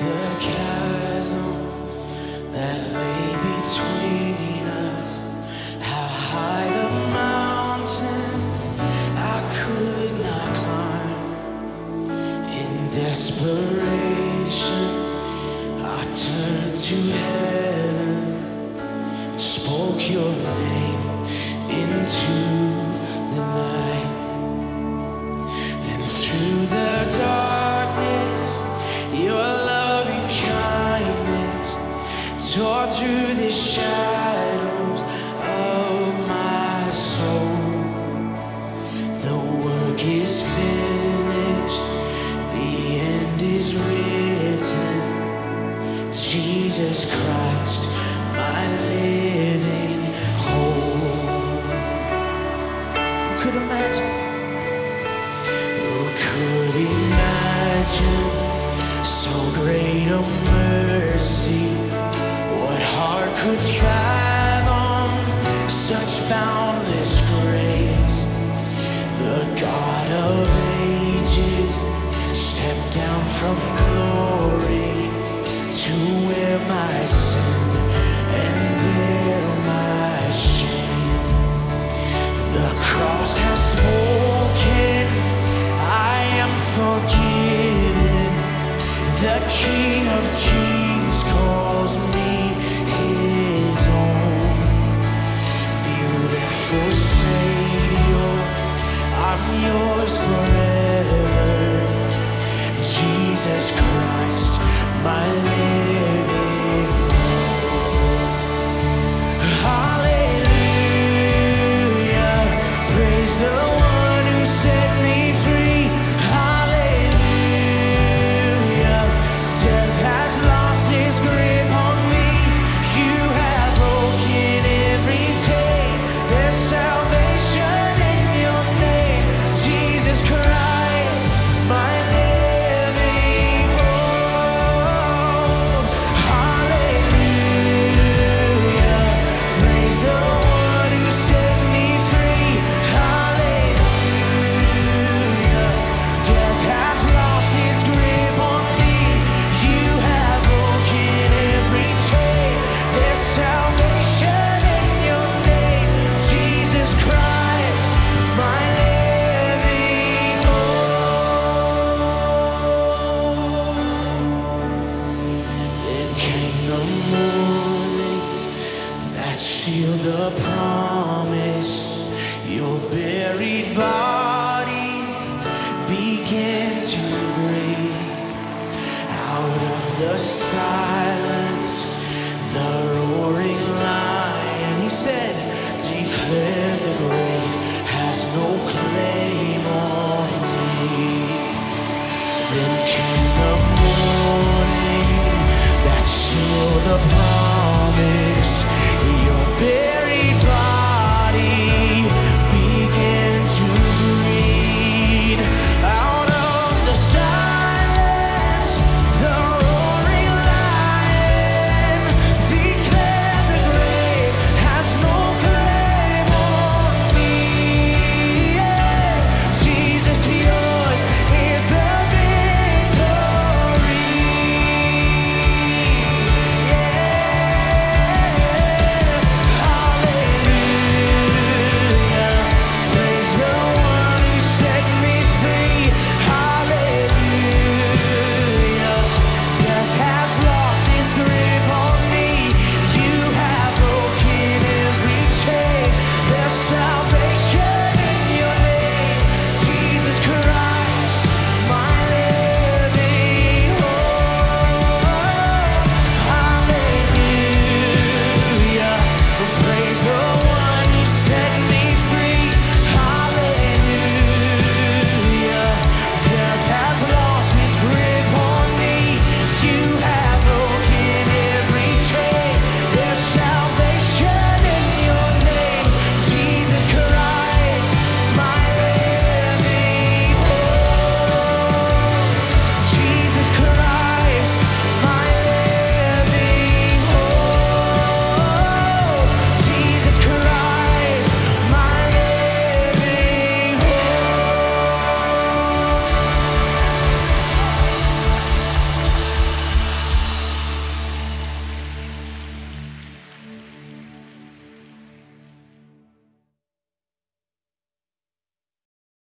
the chasm that lay between us. How high the mountain I could not climb. In desperation, I turned to heaven and spoke your name into the night. Is finished, the end is written. Jesus Christ, my living hope. Who could imagine? Who could imagine so great a mercy? What heart could fathom such boundless grace? The God of ages stepped down from glory to wear my sin and bear my the promise. Your buried body began to breathe out of the silence. The roaring lion, he said.